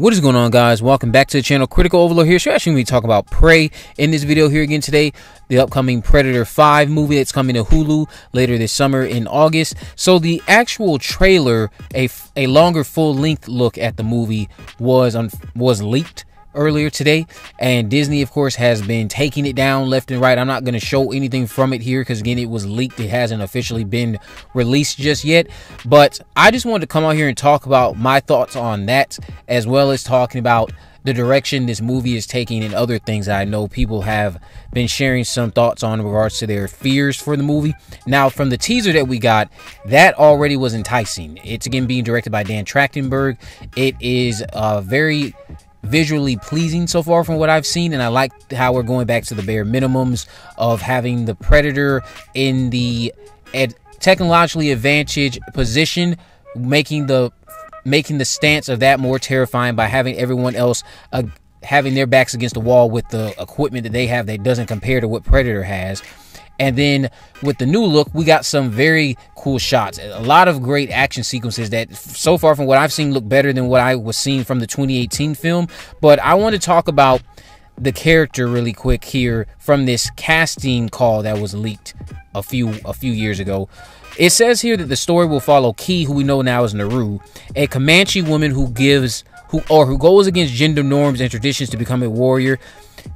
What is going on guys? Welcome back to the channel. Critical Overlord here. So actually we talk about Prey in this video here again today. The upcoming Predator 5 movie that's coming to Hulu later this summer in August. So the actual trailer, a, a longer full length look at the movie was was leaked earlier today and disney of course has been taking it down left and right i'm not going to show anything from it here because again it was leaked it hasn't officially been released just yet but i just wanted to come out here and talk about my thoughts on that as well as talking about the direction this movie is taking and other things I know people have been sharing some thoughts on in regards to their fears for the movie. Now, from the teaser that we got, that already was enticing. It's again being directed by Dan Trachtenberg. It is a very visually pleasing so far from what I've seen, and I like how we're going back to the bare minimums of having the Predator in the ed- technologically advantaged position, making the making the stance of that more terrifying by having everyone else uh, having their backs against the wall with the equipment that they have that doesn't compare to what Predator has. And then with the new look, we got some very cool shots. A lot of great action sequences that, so far from what I've seen, look better than what I was seeing from the 2018 film. But I want to talk about the character really quick here from this casting call that was leaked a few a few years ago. It says here that the story will follow Key, who we know now as Naru, a Comanche woman who gives who or who goes against gender norms and traditions to become a warrior.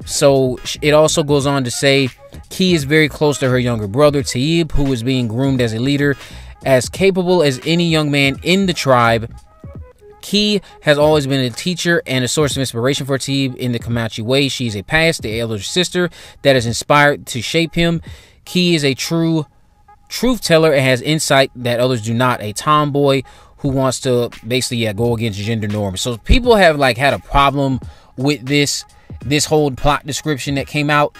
So it also goes on to say Key is very close to her younger brother, Taib, who is being groomed as a leader. As capable as any young man in the tribe, Key has always been a teacher and a source of inspiration for Taib in the Comanche way. She's a past, the elder sister that is inspired to shape him. Key is a true truth teller and has insight that others do not. A tomboy who wants to basically yeah go against gender norms. So people have like had a problem with this this whole plot description that came out.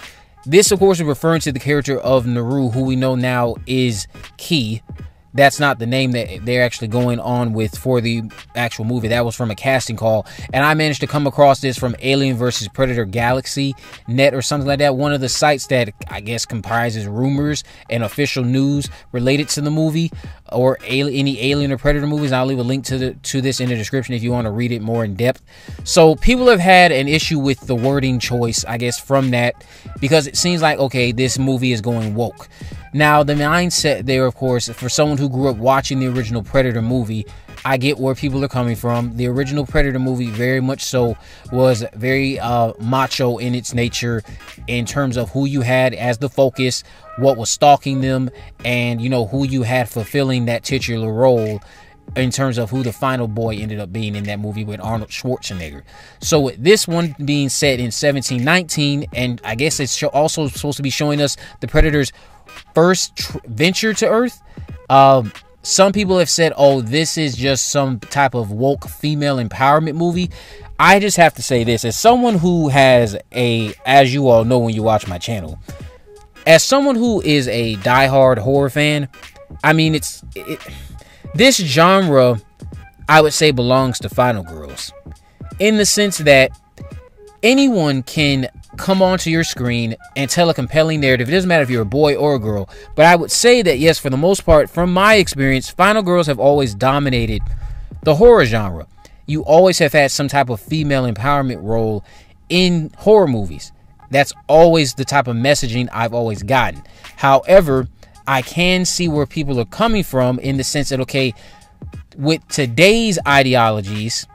This, of course, is referring to the character of Naru, who we know now is Key that's not the name that they're actually going on with for the actual movie. That was from a casting call. And I managed to come across this from Alien versus Predator Galaxy Net or something like that. One of the sites that I guess comprises rumors and official news related to the movie or any Alien or Predator movies. I'll leave a link to the to this in the description if you want to read it more in depth. So people have had an issue with the wording choice, I guess, from that because it seems like okay, this movie is going woke. Now, the mindset there, of course, for someone who grew up watching the original Predator movie, I get where people are coming from. The original Predator movie, very much so, was very uh, macho in its nature in terms of who you had as the focus, what was stalking them, and you know who you had fulfilling that titular role in terms of who the final boy ended up being in that movie with Arnold Schwarzenegger. So this one being set in 1719, and I guess it's also supposed to be showing us the Predator's first tr- venture to Earth. Um, some people have said, "Oh, this is just some type of woke female empowerment movie." I just have to say this as someone who has a, as you all know when you watch my channel, as someone who is a diehard horror fan, I mean, it's it, this genre. I would say belongs to Final Girls, in the sense that anyone can come onto your screen and tell a compelling narrative. It doesn't matter if you're a boy or a girl. But I would say that, yes, for the most part, from my experience, Final Girls have always dominated the horror genre. You always have had some type of female empowerment role in horror movies. That's always the type of messaging I've always gotten. However, I can see where people are coming from in the sense that, okay, with today's ideologies,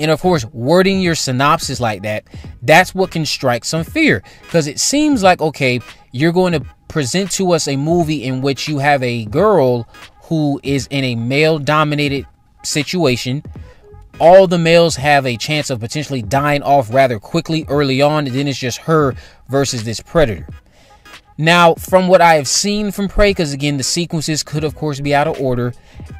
and of course, wording your synopsis like that, that's what can strike some fear. Because it seems like, okay, you're going to present to us a movie in which you have a girl who is in a male dominated situation. All the males have a chance of potentially dying off rather quickly early on, and then it's just her versus this predator. Now, from what I have seen from Prey, because again, the sequences could, of course, be out of order,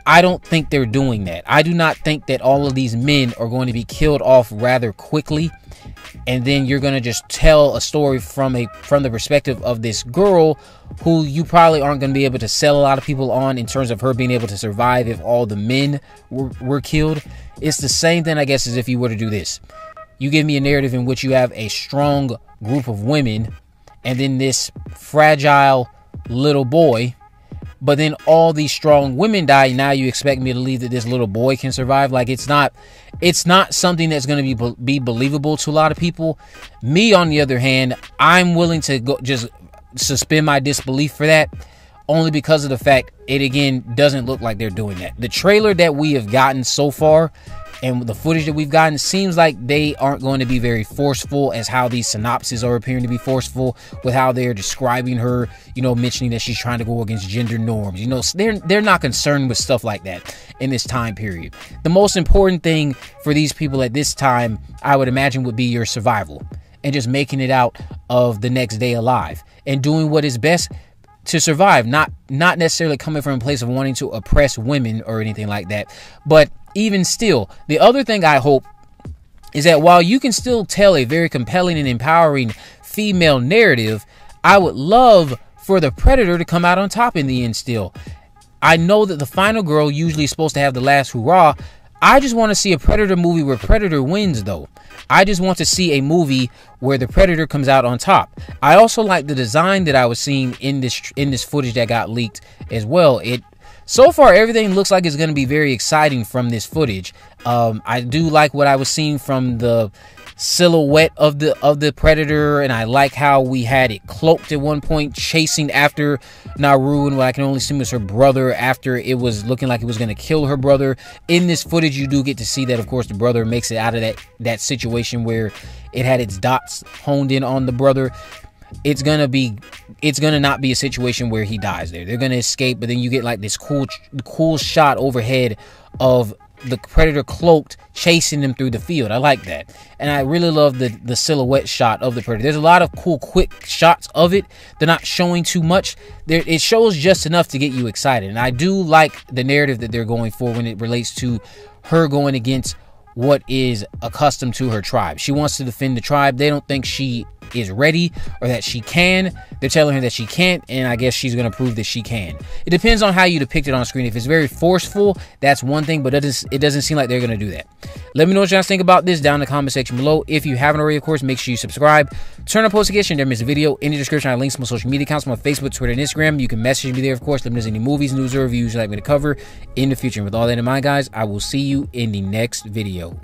I don't think they're doing that. I do not think that all of these men are going to be killed off rather quickly, and then you're going to just tell a story from a from the perspective of this girl who you probably aren't going to be able to sell a lot of people on in terms of her being able to survive if all the men were, were killed. It's the same thing, I guess, as if you were to do this. You give me a narrative in which you have a strong group of women and then this fragile little boy but then all these strong women die. Now you expect me to believe that this little boy can survive? Like it's not, it's not something that's going to be be believable to a lot of people. Me, on the other hand, I'm willing to go just suspend my disbelief for that only because of the fact it again doesn't look like they're doing that. The trailer that we have gotten so far and the footage that we've gotten seems like they aren't going to be very forceful as how these synopses are appearing to be forceful with how they're describing her you know mentioning that she's trying to go against gender norms. You know they're they're not concerned with stuff like that in this time period. The most important thing for these people at this time i would imagine would be your survival and just making it out of the next day alive and doing what is best to survive not not necessarily coming from a place of wanting to oppress women or anything like that but even still the other thing i hope is that while you can still tell a very compelling and empowering female narrative i would love for the predator to come out on top in the end still i know that the final girl usually is supposed to have the last hurrah I just want to see a Predator movie where Predator wins, though. I just want to see a movie where the Predator comes out on top. I also like the design that I was seeing in this in this footage that got leaked as well. It so far everything looks like it's going to be very exciting from this footage. Um, I do like what I was seeing from the silhouette of the of the predator and I like how we had it cloaked at one point chasing after Naru and what I can only assume was her brother after it was looking like it was going to kill her brother in this footage you do get to see that of course the brother makes it out of that that situation where it had its dots honed in on the brother it's gonna be it's gonna not be a situation where he dies there they're gonna escape but then you get like this cool cool shot overhead of the predator cloaked chasing them through the field. I like that. And I really love the the silhouette shot of the predator. There's a lot of cool quick shots of it. They're not showing too much. There it shows just enough to get you excited. And I do like the narrative that they're going for when it relates to her going against what is accustomed to her tribe. She wants to defend the tribe. They don't think she is ready or that she can. They're telling her that she can't, and I guess she's going to prove that she can. It depends on how you depict it on screen. If it's very forceful, that's one thing, but it, is, it doesn't seem like they're going to do that. Let me know what you guys think about this down in the comment section below. If you haven't already, of course, make sure you subscribe. Turn on post notifications, never miss a video. In the description, I have links to my social media accounts, my Facebook, Twitter, and Instagram. You can message me there, of course. Let me know any movies, news, or reviews you'd like me to cover in the future. And with all that in mind, guys, I will see you in the next video.